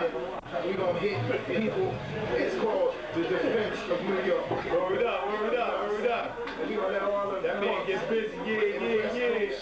and we gonna hit people. It's called the defense of New York. Word up, word up, word up. And we gonna let all of That man gets busy, yeah, yeah, yeah.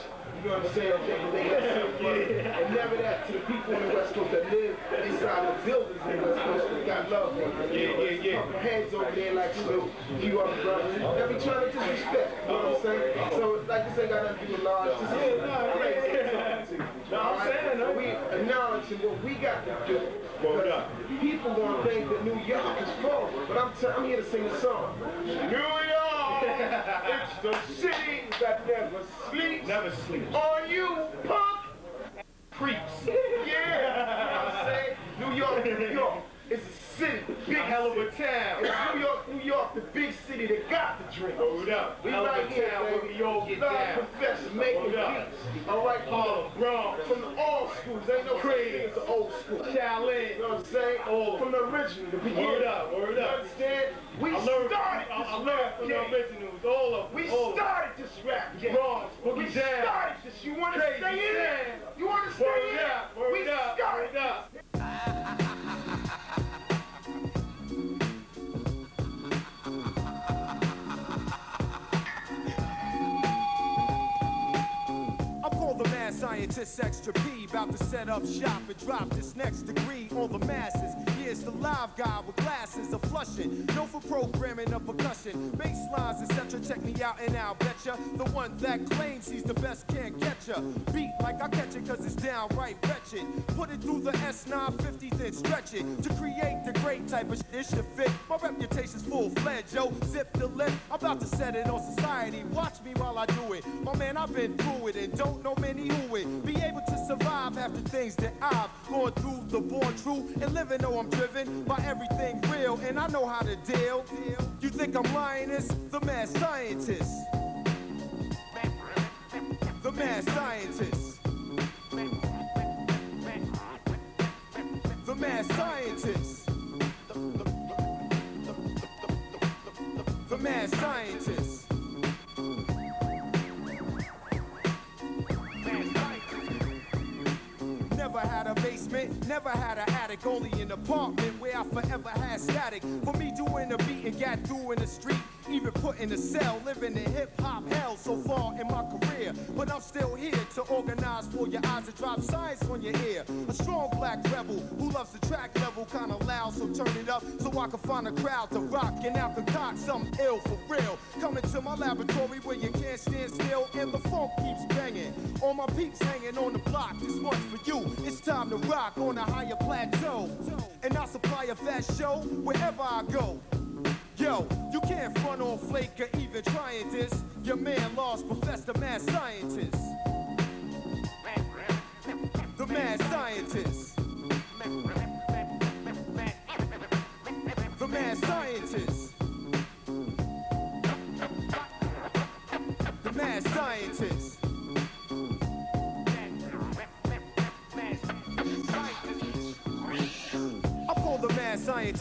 You understand? They got some money. And never that to the people in the West Coast that live inside the buildings in the West Coast that got love for them. Yeah, yeah, yeah. Heads over there like Snoop, few other brothers. That be trying to disrespect. You know what I'm saying? So like this ain't got nothing to do with large. Yeah, nah, yeah, yeah. No, I'm saying, So we acknowledging what we got to do. People gonna think that New York is full, but I'm, t- I'm here to sing a song. New York, it's the city that never sleeps. Never sleeps. Are you, punk creeps. Yeah. You know what I'm saying? New York, New York. It's a city. Big Hell of a town. It's New York, New York, the big city that got the drink. Word up. We right here, baby. we all get down. professor, making beats. All right, Harlem, Bronx, from the old schools. Ain't no such the old school. Shaolin. You know what I'm saying? Of From the original, the beginning. Word up, word You up. understand? We I learned, started I, this I learned rap from the game. originals, all of them. We all started this rap game. Bronx, Boogie We Down. started this. You want to stay in. You want to stay in up, scientist, extra P. About to set up shop and drop this next degree on the masses. Here's the live guy with glasses of Flushing. Known for programming of percussion. Bass lines, etc. Check me out and I'll betcha. The one that claims he's the best can't get ya. Beat like I catch it cause it's downright wretched. Put it through the S950, then stretch it. To create the great type of shit should fit. My reputation's full fledged, yo. Zip the lip. I'm about to set it on society. Watch me while I do it. My man, I've been through it and don't know many who it. Be able survive after things that I've gone through. The born true and living, though I'm driven by everything real. And I know how to deal. You think I'm lying? The mad scientist. The mad scientist. The mad scientist. The mad scientist. Never had an attic, only an apartment where I forever had static. For me doing a beat and got through in the street, even put in a cell, living in hip hop hell so far in my career. But I'm still here to organize for your eyes and drop science on your ear. A strong black rebel who loves the track level kinda loud, so turn it up so I can find a crowd to rock and now concoct something ill for real. Coming to my laboratory where you can't stand still and the funk keeps banging. All my peeps hanging on the block, this one's for you. It's time to rock on a higher plateau. And I'll supply a fast show wherever I go. Yo, you can't front on flake or even trying this. Your man lost, professor, mad scientist. The mad scientist. Mad scientist.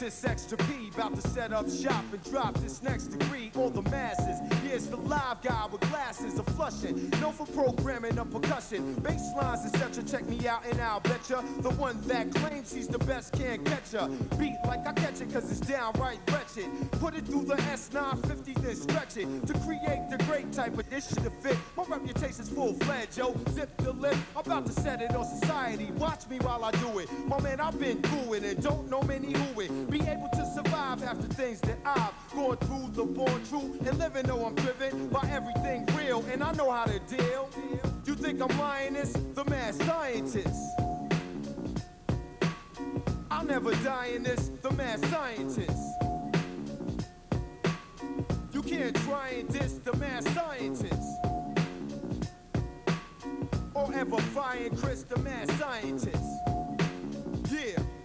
Scientist, extra P. About to set up shop and drop this next degree on the masses. Here's the live guy with glasses of Flushing. Known for programming of percussion. Bass lines, etc. Check me out and I'll betcha. The one that claims he's the best can't catch ya. Beat like I catch it cause it's downright wretched. Put it through the S950, then stretch it. To create the great type of dish to fit. My reputation's full fledged, yo. Zip the lip. I'm about to set it on society. Watch me while I do it. My man, I've been through it and don't know many who it. Be able to survive after things that I've gone through. The born true and living, though I'm driven by everything real. And I know how to deal. You think I'm lying? It's the mad scientist. I'll never die in this, the mad scientist. Can't try and diss the mad scientist. Or ever find Chris, the mad scientist. Yeah.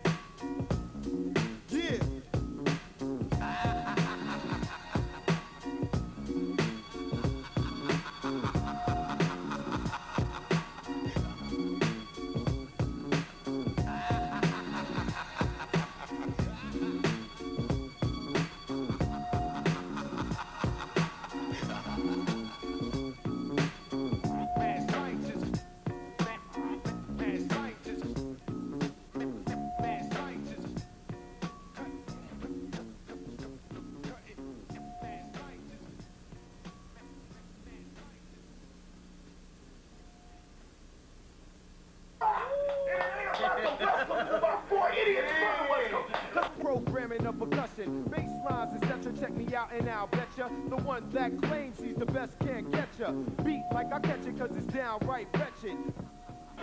One that claims he's the best can't catch ya. Beat like I catch it cause it's downright wretched.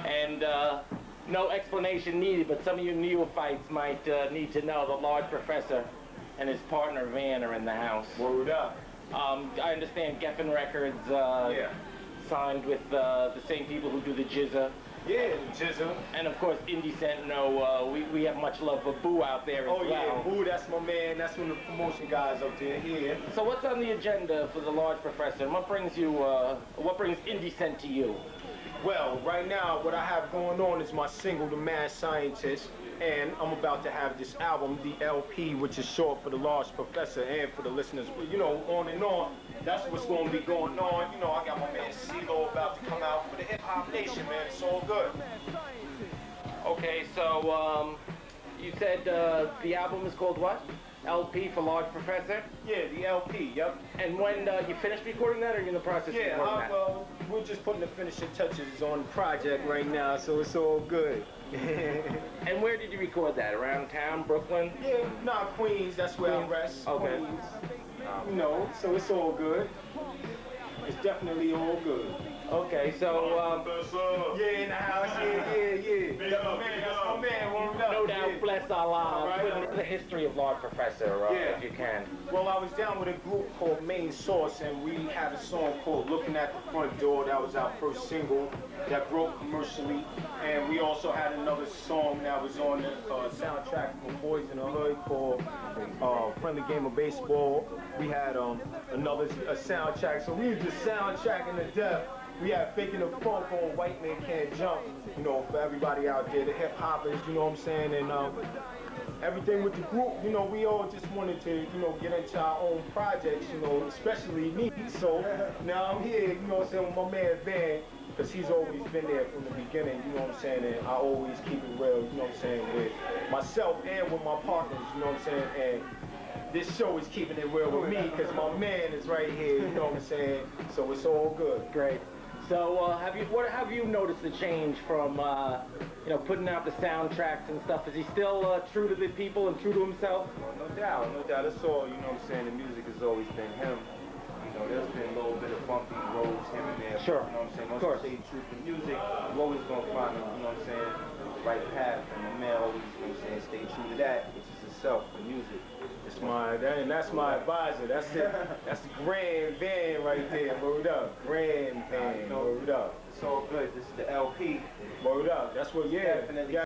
And uh, no explanation needed, but some of you neophytes might uh, need to know the Large Professor and his partner Van are in the house. Word up. Um, I understand Geffen Records uh, Yeah. signed with uh, the same people who do the Jizza. Yeah, Jizzle. And of course, Indie Sentinel, uh, we, we have much love for Boo out there as Oh yeah. Boo, that's my man. That's one of the promotion guys up there. Yeah. So what's on the agenda for the Large Professor? And what brings you, uh, what brings Indie to you? Well, right now, what I have going on is my single, The Mad Scientist, and I'm about to have this album, the LP, which is short for The Large Professor and for the listeners, you know, on and on. That's what's going to be going on. You know, I got my man the Hip Hop Nation, man. It's all good. Okay, so um, you said uh, the album is called what? LP for Large Professor? Yeah, the LP, yep. And when uh, you finished recording that, or are you in the process of Yeah, recording I, that? well, we're just putting the finishing touches on the project right now, so it's all good. And where did you record that? Around town, Brooklyn? Yeah, nah, Queens, that's where Queens? I rest. Okay. Queens. You know, so it's all good. It's definitely all good. Okay, so um, Yeah, in the house, yeah, yeah, yeah. Big That's my up, man, big that's up. my man, warmed up. no doubt, yeah. bless Allah. All right, the history of Large Professor, uh, Yeah. if you can. Well, I was down with a group called Main Source, and we had a song called Looking at the Front Door. That was our first single that broke commercially. And we also had another song that was on the uh, soundtrack for Boys in the Hood called uh, Friendly Game of Baseball. We had um, another a soundtrack. So we were just soundtracking to death. We had Faking the Funk on White Man Can't Jump, you know, for everybody out there, the hip hoppers, you know what I'm saying? And um, everything with the group, you know, we all just wanted to, you know, get into our own projects, you know, especially me. So now I'm here, you know what I'm saying, with my man Van, because he's always been there from the beginning, you know what I'm saying, and I always keep it real, you know what I'm saying, with myself and with my partners, you know what I'm saying, and this show is keeping it real with me because my man is right here, you know what I'm saying, so it's all good. Great. So uh, have you what have you noticed the change from uh, you know putting out the soundtracks and stuff? Is he still uh, true to the people and true to himself? No doubt, no doubt. That's all, you know what I'm saying? The music has always been him. You know, there's been a little bit of bumpy roads here and there. Sure. You know what I'm saying? Of Once course. you stay true to music, you're always going to find, you know what I'm saying, the right path. And the man always, you know what I'm saying, stay true to that, which is himself, the music. It's my, that, and that's my advisor. That's it. That's the Grand Van right there. Word up. Grand Van. Word up. It's all good. This is the LP. Word up. That's what, yeah. Definitely. Yeah.